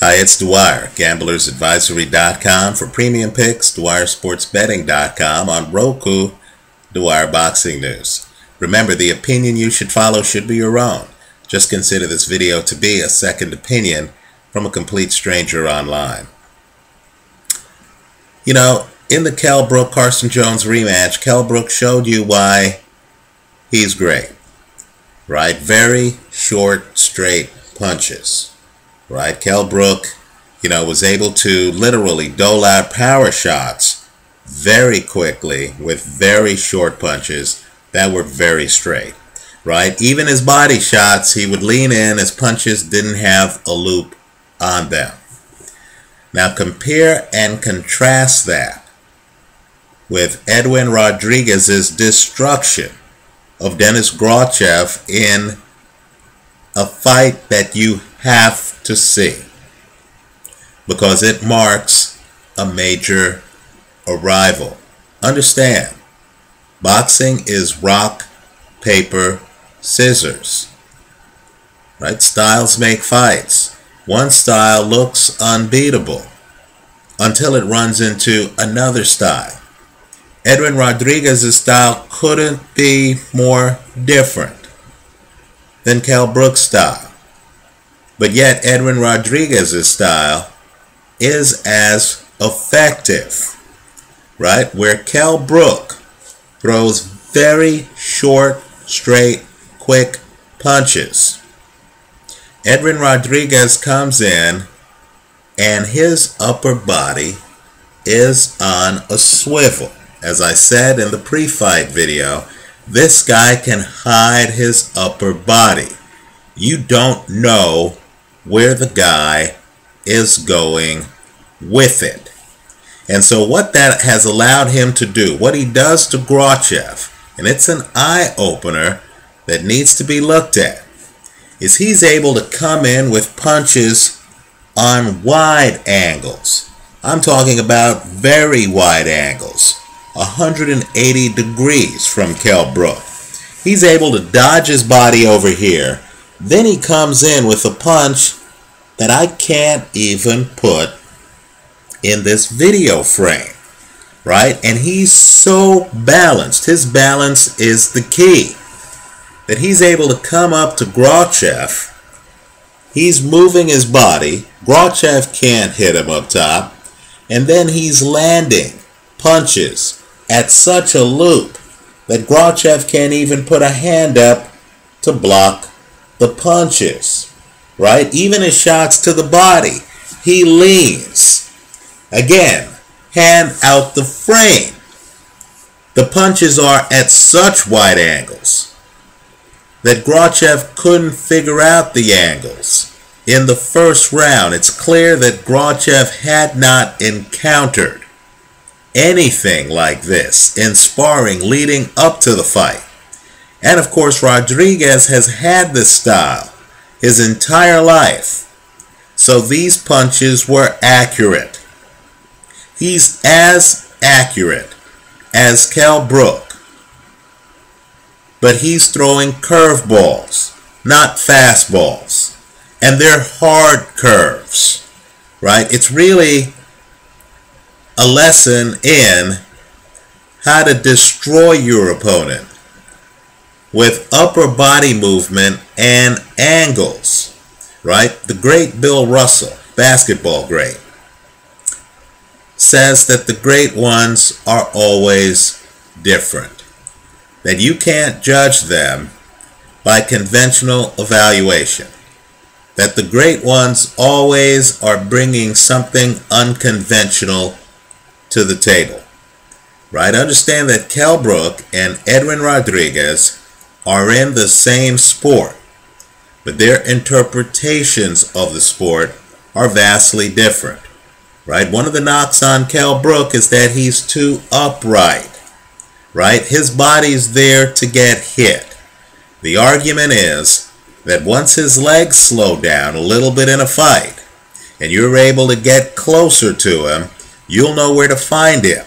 Hi, it's Dwyer, gamblersadvisory.com for premium picks, dwyersportsbetting.com on Roku, Dwyer Boxing News. Remember, the opinion you should follow should be your own. Just consider this video to be a second opinion from a complete stranger online. You know, in the Kell Brook Carson Jones rematch, Kell Brook showed you why he's great. Right? Very short, straight punches right? Kell Brook, you know, was able to literally dole out power shots very quickly with very short punches that were very straight, right? Even his body shots, he would lean in, his punches didn't have a loop on them. Now compare and contrast that with Edwin Rodriguez's destruction of Denis Grachev in a fight that you have to see because it marks a major arrival. Understand, boxing is rock, paper, scissors. Right? Styles make fights. One style looks unbeatable until it runs into another style. Edwin Rodriguez's style couldn't be more different than Kell Brook's style. But yet Edwin Rodriguez's style is as effective, right? Where Kell Brook throws very short, straight, quick punches. Edwin Rodriguez comes in and his upper body is on a swivel. As I said in the pre-fight video, this guy can hide his upper body. You don't know where the guy is going with it. And so what that has allowed him to do, what he does to Grachev, and it's an eye-opener that needs to be looked at, is he's able to come in with punches on wide angles. I'm talking about very wide angles, 180 degrees from Kell Brook. He's able to dodge his body over here then he comes in with a punch that I can't even put in this video frame, right? And he's so balanced. His balance is the key. That he's able to come up to Grachev. He's moving his body. Grachev can't hit him up top. And then he's landing punches at such a loop that Grachev can't even put a hand up to block the punches, right? Even his shots to the body. He leans. Again, hand out the frame. The punches are at such wide angles that Grachev couldn't figure out the angles. In the first round, it's clear that Grachev had not encountered anything like this in sparring leading up to the fight. And of course, Rodriguez has had this style his entire life. So these punches were accurate. He's as accurate as Kell Brook. But he's throwing curveballs, not fastballs. And they're hard curves, right? It's really a lesson in how to destroy your opponent with upper body movement and angles, right? The great Bill Russell, basketball great, says that the great ones are always different, that you can't judge them by conventional evaluation, that the great ones always are bringing something unconventional to the table. Right? Understand that Kell Brook and Edwin Rodriguez are in the same sport, but their interpretations of the sport are vastly different. Right? One of the knocks on Kell Brook is that he's too upright. Right? His body's there to get hit. The argument is that once his legs slow down a little bit in a fight, and you're able to get closer to him, you'll know where to find him.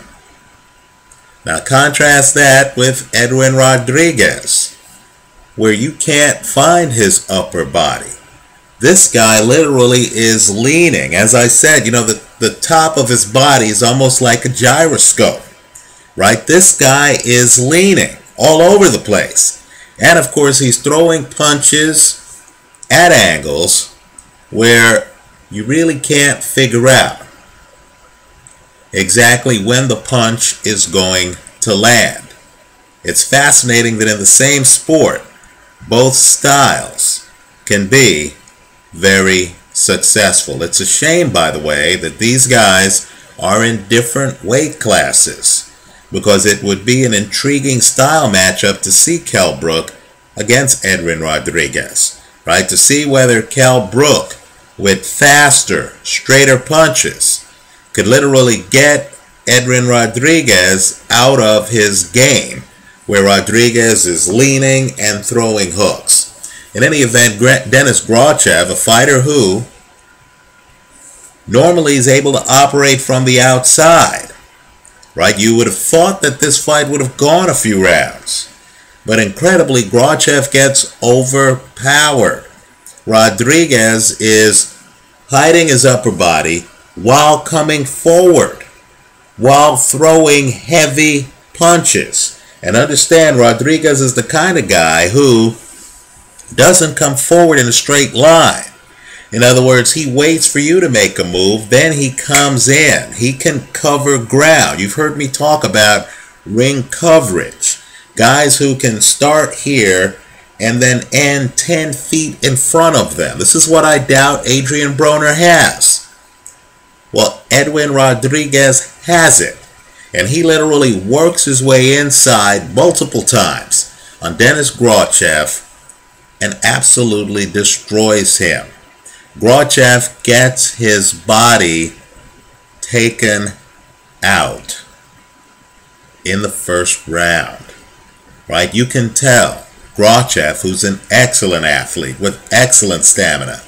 Now contrast that with Edwin Rodriguez where you can't find his upper body. This guy literally is leaning. As I said, you know, the, the top of his body is almost like a gyroscope, right? This guy is leaning all over the place. And of course, he's throwing punches at angles where you really can't figure out exactly when the punch is going to land. It's fascinating that in the same sport, both styles can be very successful. It's a shame, by the way, that these guys are in different weight classes because it would be an intriguing style matchup to see Kell Brook against Edwin Rodriguez, right? To see whether Kell Brook, with faster, straighter punches, could literally get Edwin Rodriguez out of his game, where Rodriguez is leaning and throwing hooks. In any event, Denis Grachev, a fighter who normally is able to operate from the outside, right? You would have thought that this fight would have gone a few rounds. But incredibly, Grachev gets overpowered. Rodriguez is hiding his upper body while coming forward, while throwing heavy punches. And understand, Rodriguez is the kind of guy who doesn't come forward in a straight line. In other words, he waits for you to make a move, then he comes in. He can cover ground. You've heard me talk about ring coverage. Guys who can start here and then end 10 feet in front of them. This is what I doubt Adrian Broner has. Well, Edwin Rodriguez has it. And he literally works his way inside multiple times on Denis Grachev and absolutely destroys him. Grachev gets his body taken out in the first round. Right? You can tell Grachev, who's an excellent athlete with excellent stamina,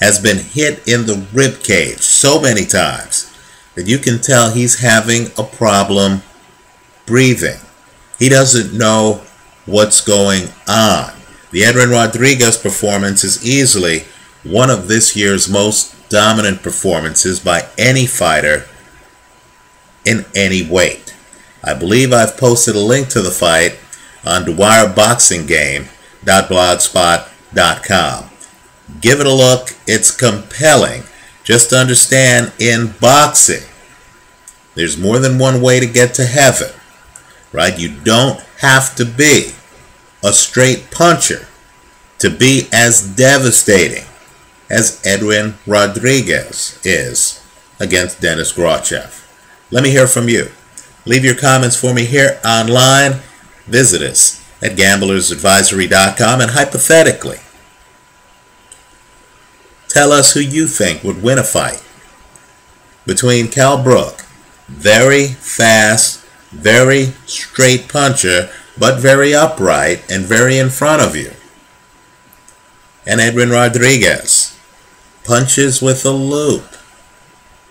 has been hit in the rib cage so many times that you can tell he's having a problem breathing. He doesn't know what's going on. The Edwin Rodriguez performance is easily one of this year's most dominant performances by any fighter in any weight. I believe I've posted a link to the fight on DwyerBoxingGame.blogspot.com. Give it a look. It's compelling. Just understand in boxing, there's more than one way to get to heaven, right? You don't have to be a straight puncher to be as devastating as Edwin Rodriguez is against Denis Grachev. Let me hear from you. Leave your comments for me here online. Visit us at gamblersadvisory.com and hypothetically, tell us who you think would win a fight between Kell Brook, very fast, very straight puncher, but very upright and very in front of you, and Edwin Rodriguez, punches with a loop,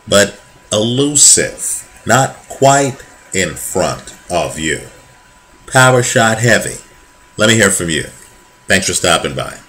but elusive, not quite in front of you. Power shot heavy. Let me hear from you. Thanks for stopping by.